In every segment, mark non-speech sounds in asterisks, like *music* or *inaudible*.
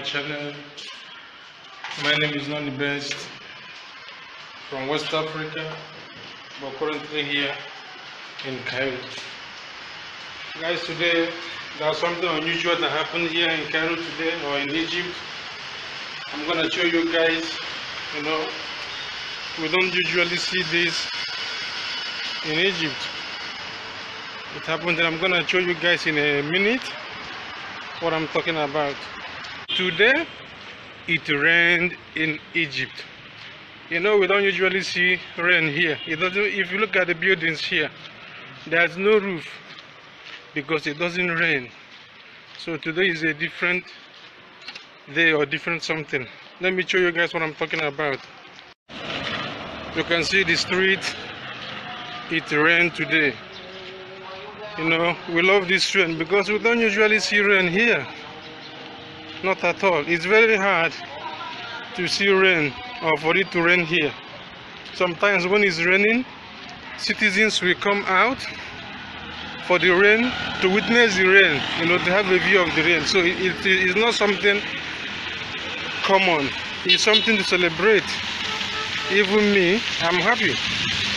my channel. My name is Nony Best from West Africa, but currently here in Cairo. Guys, today there's something unusual that happened here in Cairo today or in Egypt. I'm gonna show you guys, you know, we don't usually see this in Egypt. It happened and I'm gonna show you guys in a minute what I'm talking about. Today, it rained in Egypt. You know, we don't usually see rain here. It doesn't. If you look at the buildings here, there's no roof because it doesn't rain. So today is a different day or different something. Let me show you guys what I'm talking about. You can see the street. It rained today you know we love this rain because we don't usually see rain here not at all. It's very hard to see rain or for it to rain here. Sometimes when it's raining citizens will come out for the rain to witness the rain you know to have a view of the rain. So it, it is not something common. It's something to celebrate. Even me i'm happy.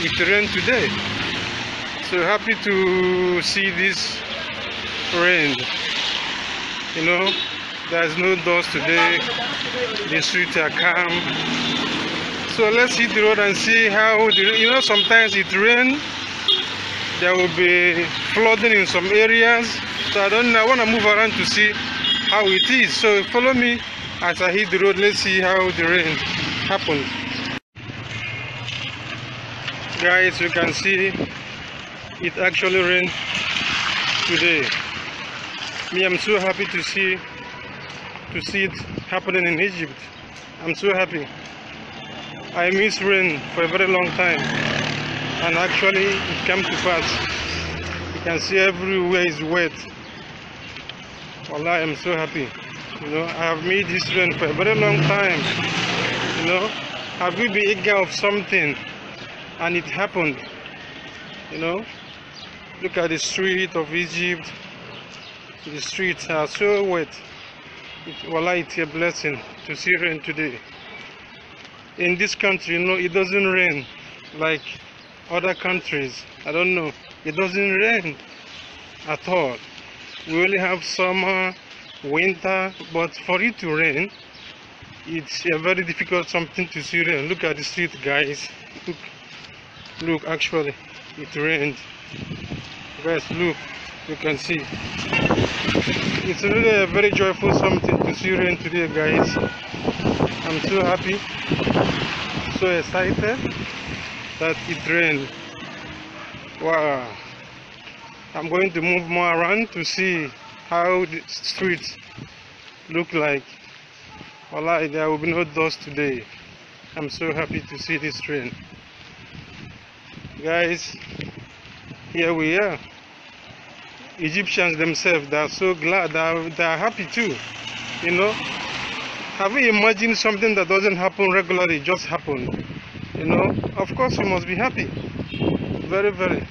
It rained today. So happy to see this rain you know there's no dust today. The streets are calm. So let's hit the road and see how the you know sometimes it rain there will be flooding in some areas. So i don't know i want to move around to see how it is. So follow me as i hit the road. Let's see how the rain happened guys you can see it actually rained today. Me i'm so happy to see to see it happening in egypt. I'm so happy. I miss rain for a very long time. And actually it came to pass. You can see everywhere is wet. Well i am so happy. You know i have made this rain for a very long time. You know I've been eager of something? And it happened. You know look at the street of egypt. The streets are so wet it, it's a blessing to see rain today. In this country you know it doesn't rain like other countries. I don't know. It doesn't rain at all. We only have summer winter but for it to rain it's a very difficult something to see rain. Look at the street guys. Look look actually it rained. Guys look you can see. It's really a very joyful something to see rain today guys. I'm so happy so excited that it rained. Wow. I'm going to move more around to see how the streets look like. Wallahi, there will be no dust today. I'm so happy to see this rain. Guys here we are egyptians themselves they are so glad they are, they are happy too you know. Have you imagined something that doesn't happen regularly just happened you know? Of course you must be happy. Very very.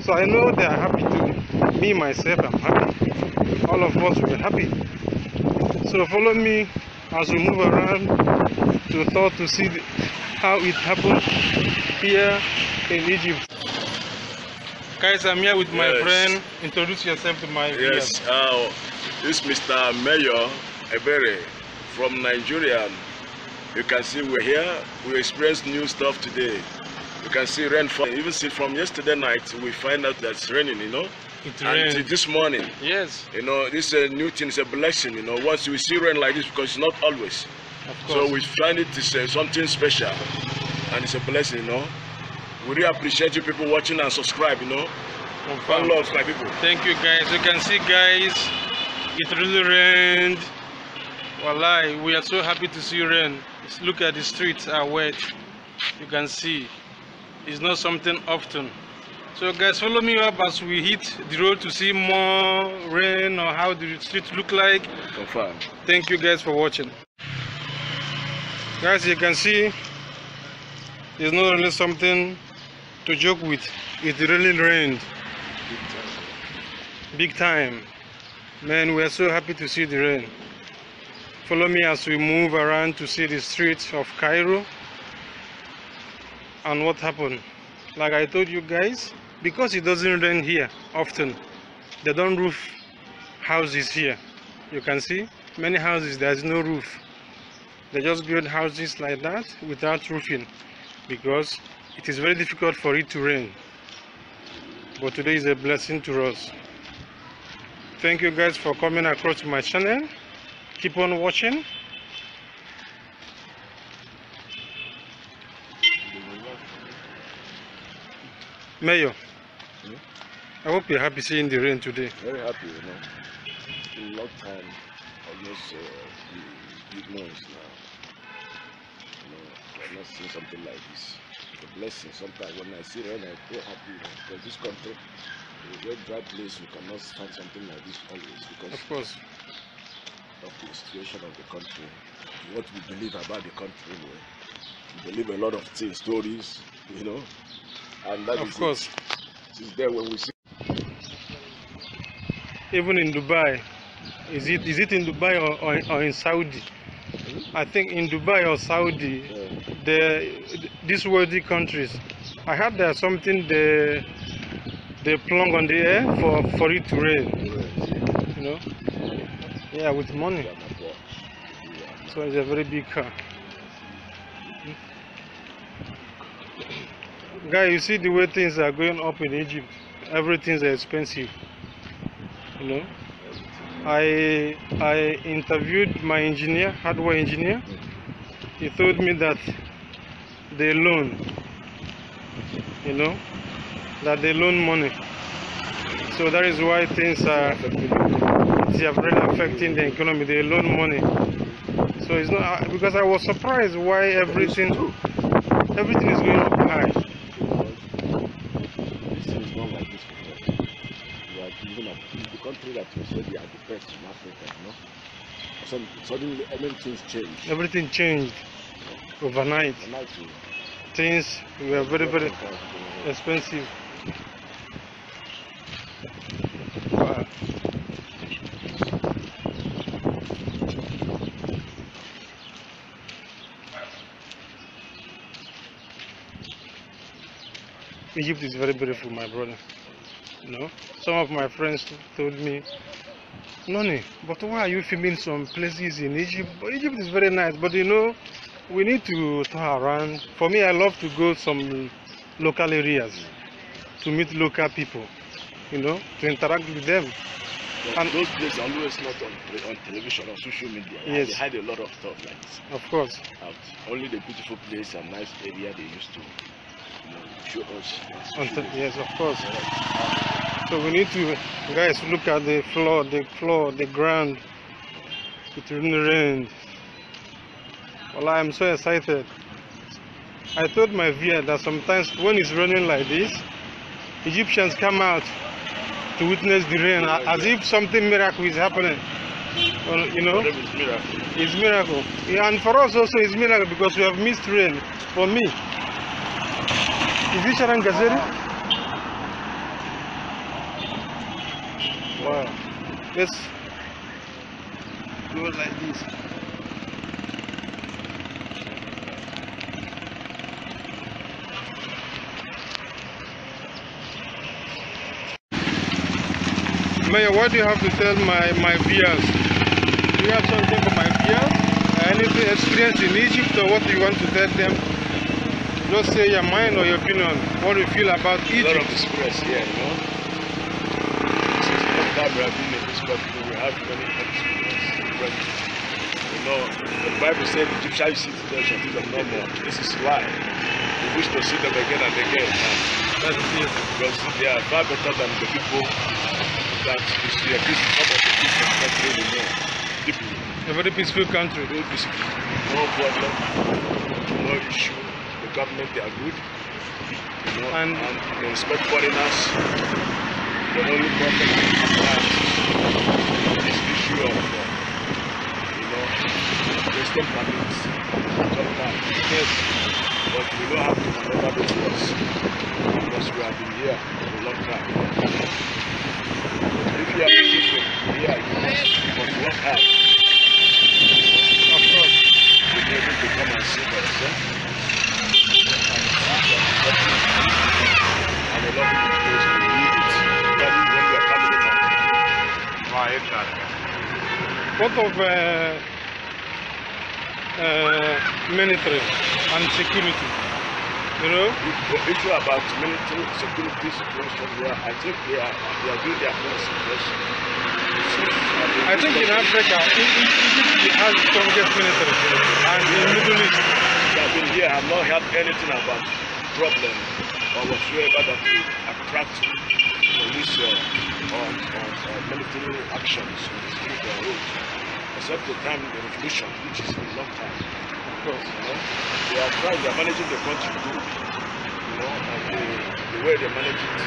So i know they are happy too. Me myself i'm happy. All of us will be happy. So follow me as we move around to thought to see how it happened here in Egypt. Guys, I'm here with my Yes. friend. Introduce yourself to my Yes, uh, this Mr. Mayor Ebere from Nigeria. You can see we're here. We experienced new stuff today. You can see rainfall. Even see from yesterday night, we find out that it's raining, you know. It And this morning, Yes, you know, this is a new thing. It's a blessing, you know. Once we see rain like this, because it's not always. Of course. So we find it is uh, something special, and it's a blessing, you know. We really appreciate you people watching and subscribe, you know. Confirm. One love, my people. Thank you guys. You can see guys, it really rained. Wallahi, we are so happy to see rain. Just Look at the streets are wet. You can see. It's not something often. So guys, follow me up as we hit the road to see more rain or how the streets look like. Confirm. Thank you guys for watching. Guys, you can see it's not really something to joke with. It really rained big time. Man, we are so happy to see the rain. Follow me as we move around to see the streets of Cairo and what happened. Like I told you guys, because it doesn't rain here often, they don't roof houses here. You can see many houses there's no roof. They just build houses like that without roofing because it is very difficult for it to rain. But today is a blessing to us. Thank you guys for coming across to my channel. Keep on watching. Mayor, Hmm? I hope you're happy seeing the rain today. Very happy, you know. In long time, almost uh, big months now. You know, I've not seen something like this. A blessing. Sometimes when I see rain, I feel happy. Because this country is a very dry place. You cannot find something like this always because Of course. of the situation of the country, what we believe about the country. We believe a lot of things, stories, you know, and that is Of it. course. It is there when we see. Even in Dubai. Is it is it in Dubai or, or, or in Saudi? I think in Dubai or Saudi, Uh, the these wealthy countries, I heard there's something they they plunge on the air for for it to rain. You know? Yeah, with money. So it's a very big car. Hmm? Guy, you see the way things are going up in Egypt. Everything's expensive. You know? I I interviewed my engineer, hardware engineer. He told me that they loan. You know? That they loan money. So that is why things are they are really affecting the economy. They loan money. So it's not uh, because I was surprised why everything everything is going up high. This is not like this before. Are even at the country that we the best in Africa, you know. Suddenly everything's changed. Everything changed overnight. To Things were very very expensive. Egypt is very beautiful, my brother. You know, some of my friends told me, Nony, but why are you filming some places in Egypt? Egypt is very nice, but you know, we need to tour around. For me, I love to go some local areas to meet local people, you know, to interact with them. And- those places are always not on, on television or social media. Yes. They hide a lot of stuff like this Of course, out. Only the beautiful place and nice area they used to you know, show us. on on social te- media. yes, of course. So we need to, guys, look at the floor, the floor, the ground. It really rained. I'm so excited. I told my viewer that sometimes when it's raining like this, Egyptians come out to witness the rain as if something miracle is happening. Well, you know, it's miracle. it's miracle. Yeah, and for us also it's miracle because we have missed rain. For me, is this Sharon Gazeri? Wow. Let's go like this. Mayor, what do you have to tell my, my viewers? Do you have something for my viewers? Anything experience in Egypt or what do you want to tell them? Just say your mind or your opinion. What do you feel about Egypt. A lot Egypt? of experience here, you know. Since the first time we have been in this country, we have many experience. You know, the Bible said Egyptian you see today shall see them no more. This is why We wish to see them again and again. And That is it. because they are far better than the people that is the Christian, some of the Christian country we know. A very peaceful country. No discipline, no problem, no issue. The government they are good. You know, And- and, they respect foreigners. The only problem is that this issue of uh, you know Western permits. Yes. But we don't have to maneuver those laws because we have been here for a long time. If you are you must, you must work hard Of course. able to come and see for you are family man. What of uh, uh, military and security? You know? The issue about military security situation here, I think they are, they are doing their own situation. I think in Africa, Egypt has the strongest military, and in Middle East, I've been here, I've not heard anything about problem or whatsoever that will attract police uh, or, or, or military actions on the street or road, except the time the revolution, which is a long time. Course. You know, they are trying, they are managing the country good. You know, and the, the way they manage it,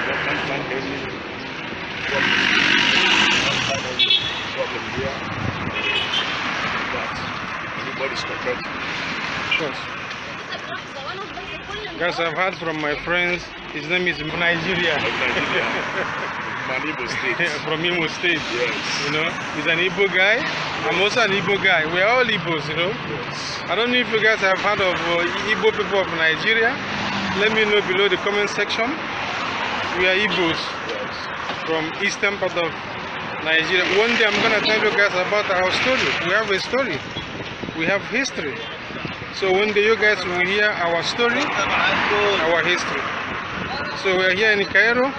you know, can't find any problem. Can't find any problem here. That everybody's. Of course. Guys, I've heard from my friends, his name is Nigeria, Nigeria, Manibo State. *laughs* from Imo State. Yes. You know, he's an Igbo guy. I'm also an Igbo guy. We're all Igbos, you know. Yes. I don't know if you guys have heard of uh, Igbo people of Nigeria. Let me know below the comment section. We are Igbos Yes. from eastern part of Nigeria. One day I'm gonna tell you guys about our story. We have a story. We have history. So one day you guys will hear our story, our history. So we're here in Cairo,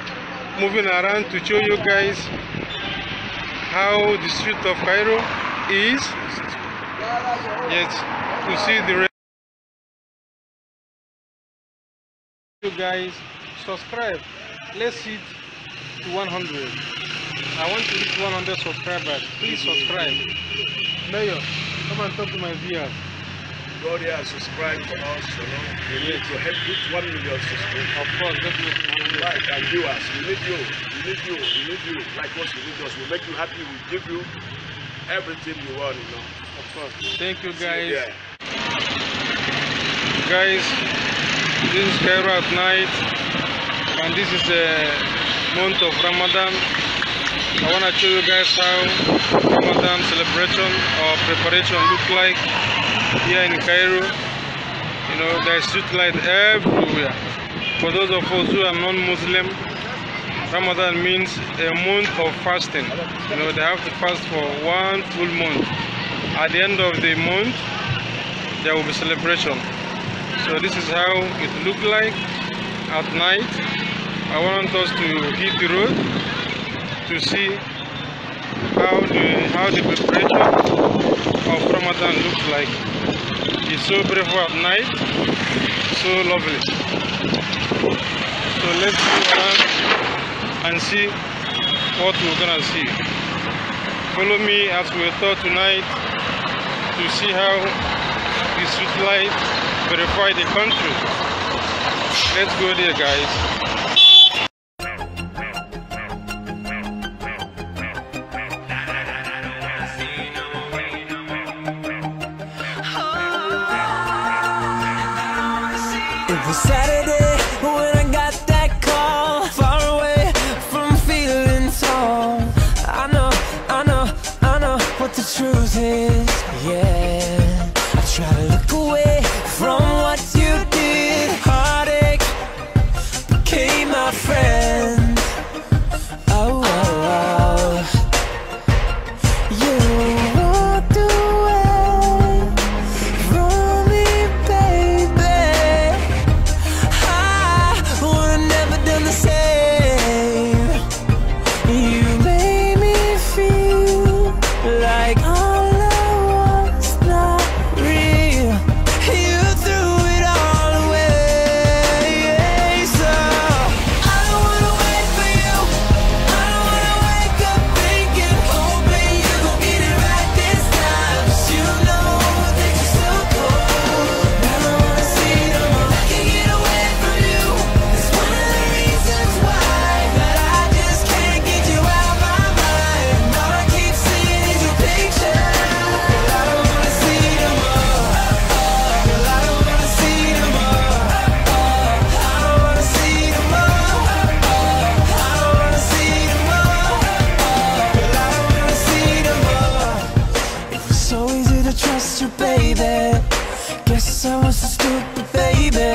moving around to show you guys how the street of Cairo is. Yes, to see the you guys subscribe. Let's hit to 100. I want to reach 100 subscribers. Please subscribe. Mayor, come and talk to my viewers. God here subscribe to us, you know. We need to help reach one million subscribers. Of course, definitely. Like and viewers, we need you, we need you, we need you. Like us, we need us. We make you happy. We give you everything you want, you know. Of course. Thank you See you guys. Guys, this is Cairo at night, and this is the month of Ramadan. I want to show you guys how Ramadan celebration or preparation look like here in Cairo. You know, there's street light everywhere. For those of us who are non-Muslim, Ramadan means a month of fasting. You know, they have to fast for one full month. At the end of the month, there will be celebration. So this is how it look like at night. I want us to hit the road to see how the how the preparation of Ramadan looks like. It's so beautiful at night, so lovely. So let's go around and see what we're gonna see. Follow me as we thought tonight to see how the street light verify the country. Let's go there, guys. Was Saturday when I got that call. Far away from feeling tall. I know, I know, I know what the truth is. Guess I was so stupid, baby.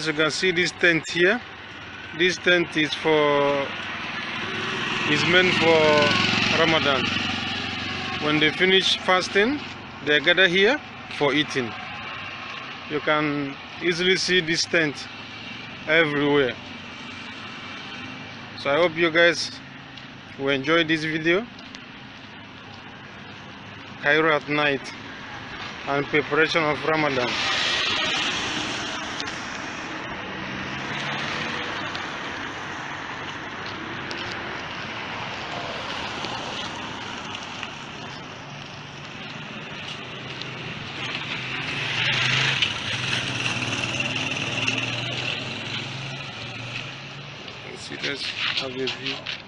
Guys, you can see this tent here. This tent is for is meant for Ramadan. When they finish fasting, they gather here for eating. You can easily see this tent everywhere. So I hope you guys will enjoy this video. Cairo at night and preparation of Ramadan. Let's see,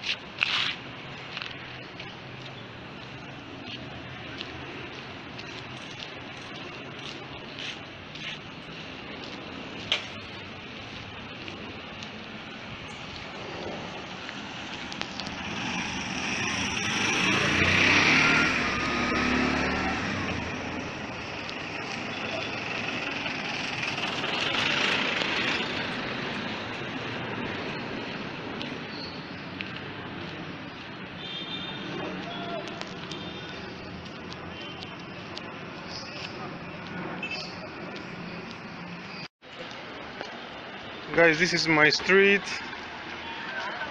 guys this is my street.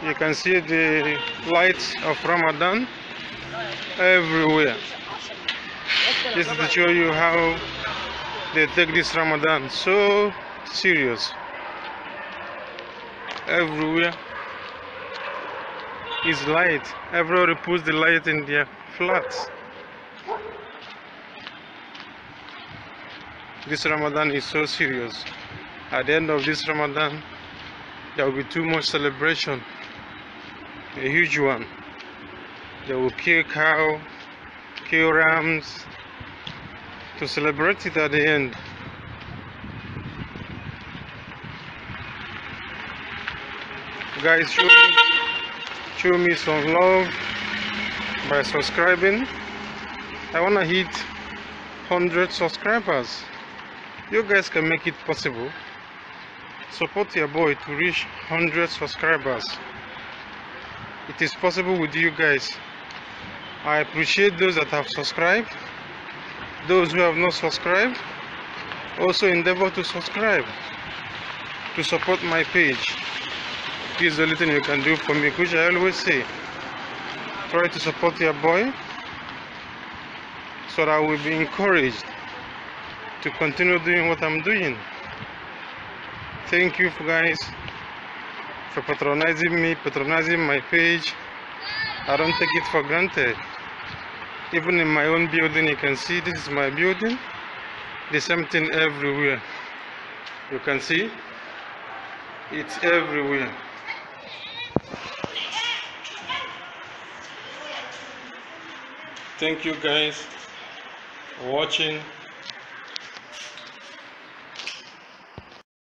You can see the lights of ramadan everywhere. Just to show you how they take this ramadan so serious. Everywhere is light. Everybody puts the light in their flats. This ramadan is so serious at the end of this Ramadan, there will be too much celebration, a huge one. They will kill cow, kill rams to celebrate it at the end. Guys, show me, show me some love by subscribing. I wanna hit 100 subscribers. You guys can make it possible support your boy to reach 100 subscribers. It is possible with you guys. I appreciate those that have subscribed those who have not subscribed. Also endeavor to subscribe to support my page. This is the only thing you can do for me which i always say try to support your boy so that i will be encouraged to continue doing what i'm doing Thank you guys for patronizing me, patronizing my page. I don't take it for granted. Even in my own building, you can see this is my building. The same thing everywhere. You can see it's everywhere. Thank you guys for watching.